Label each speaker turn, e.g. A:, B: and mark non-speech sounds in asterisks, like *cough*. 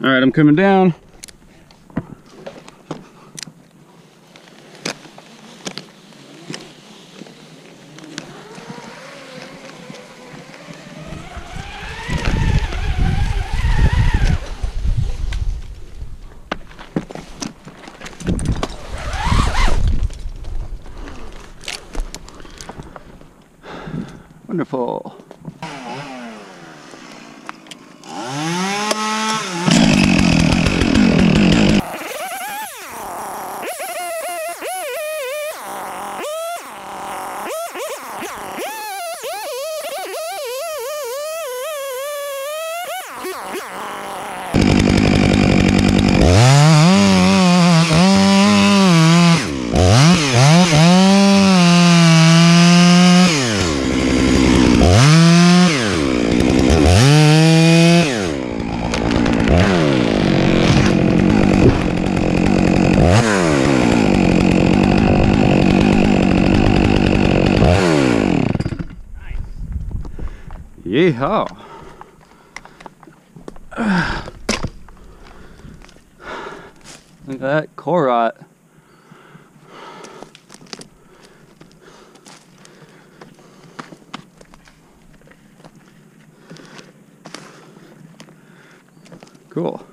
A: All right, I'm coming down. Wonderful. *laughs* Yeehaw. Look at that Korot. Cool.